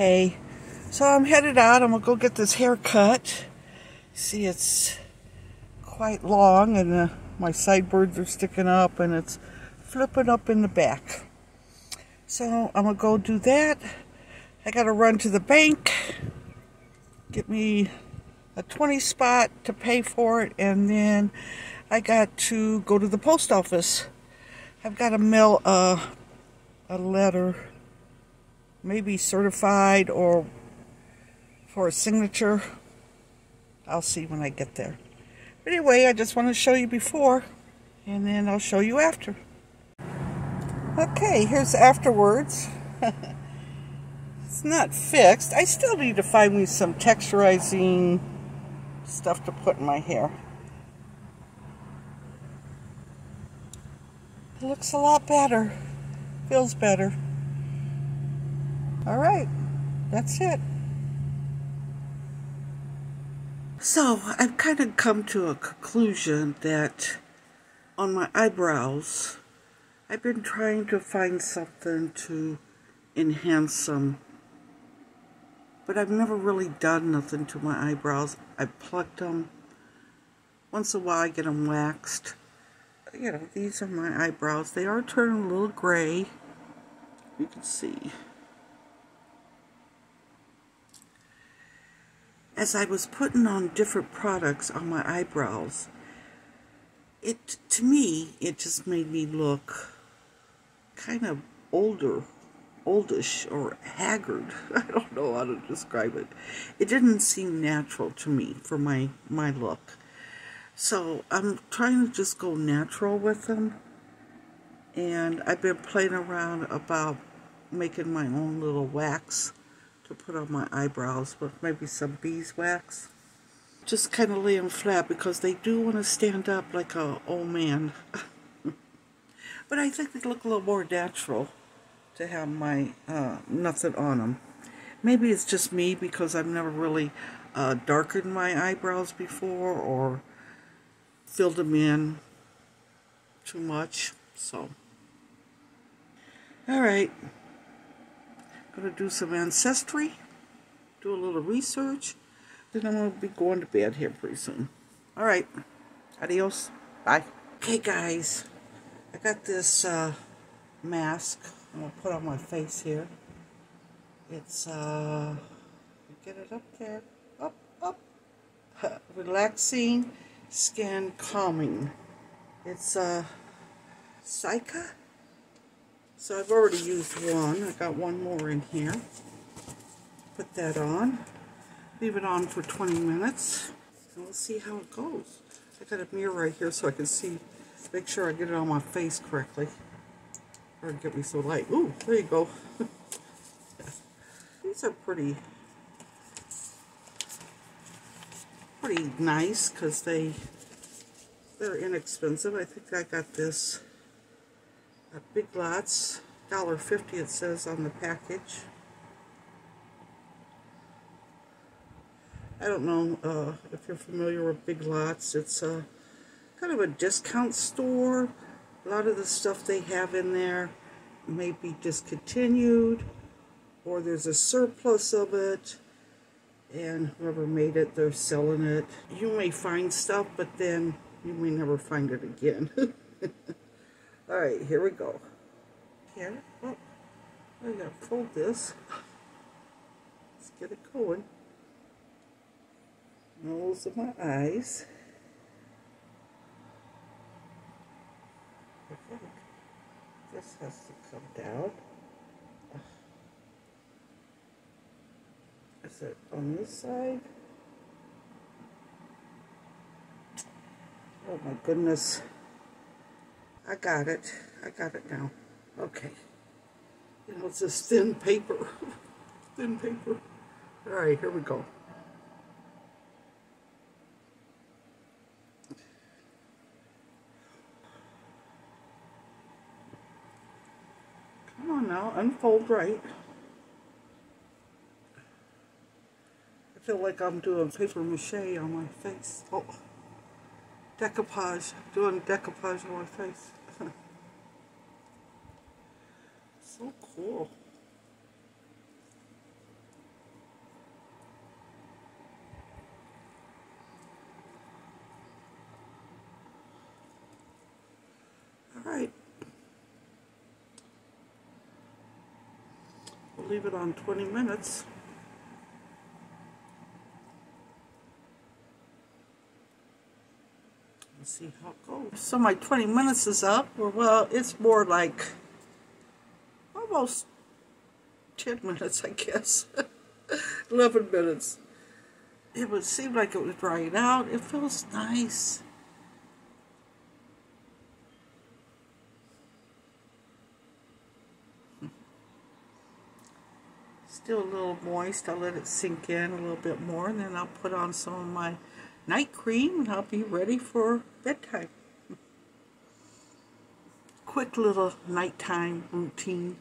Hey, so I'm headed out. I'm gonna go get this hair cut. See, it's quite long, and uh, my sideburns are sticking up, and it's flipping up in the back. So I'm gonna go do that. I gotta run to the bank, get me a 20 spot to pay for it, and then I got to go to the post office. I've got to mail a, a letter, maybe certified or for a signature. I'll see when I get there. But anyway, I just want to show you before, and then I'll show you after. Okay, here's afterwards. it's not fixed. I still need to find me some texturizing stuff to put in my hair. It looks a lot better. Feels better. Alright, that's it. So, I've kind of come to a conclusion that on my eyebrows, I've been trying to find something to enhance them. But I've never really done nothing to my eyebrows. I've plucked them. Once in a while I get them waxed. You know, these are my eyebrows. They are turning a little gray. You can see. As I was putting on different products on my eyebrows, it to me it just made me look kind of older, oldish or haggard. I don't know how to describe it. It didn't seem natural to me for my my look. So I'm trying to just go natural with them. And I've been playing around about making my own little wax to put on my eyebrows with maybe some beeswax. Just kind of lay them flat because they do want to stand up like a old man. but I think they look a little more natural to have my uh, nothing on them. Maybe it's just me because I've never really uh, darkened my eyebrows before or filled them in too much. So, all right. Gonna do some ancestry, do a little research, then I'm gonna be going to bed here pretty soon. All right, adios, bye. Okay, guys, I got this uh, mask. I'm gonna put on my face here. It's uh, get it up there, up, up. Relaxing, skin calming. It's uh, Psycha. So I've already used one. I got one more in here. Put that on. Leave it on for 20 minutes. And we'll see how it goes. I got a mirror right here so I can see, make sure I get it on my face correctly. Or get me so light. Ooh, there you go. These are pretty, pretty nice because they, they're inexpensive. I think I got this at Big Lots, $1.50 it says on the package. I don't know uh, if you're familiar with Big Lots. It's a, kind of a discount store. A lot of the stuff they have in there may be discontinued or there's a surplus of it and whoever made it, they're selling it. You may find stuff, but then you may never find it again. All right, here we go. Here, oh, I gotta fold this. Let's get it going. Nose of my eyes. I think this has to come down. Is it on this side? Oh my goodness. I got it. I got it now. Okay. You know, it's this thin paper. thin paper. All right, here we go. Come on now, unfold right. I feel like I'm doing paper mache on my face. Oh, decoupage, doing decoupage on my face. So cool. All right. We'll leave it on 20 minutes. Let's see how it goes. So my 20 minutes is up. Well, it's more like almost 10 minutes, I guess. 11 minutes. It would seem like it was drying out. It feels nice. Still a little moist. I'll let it sink in a little bit more and then I'll put on some of my night cream and I'll be ready for bedtime. Quick little nighttime routine.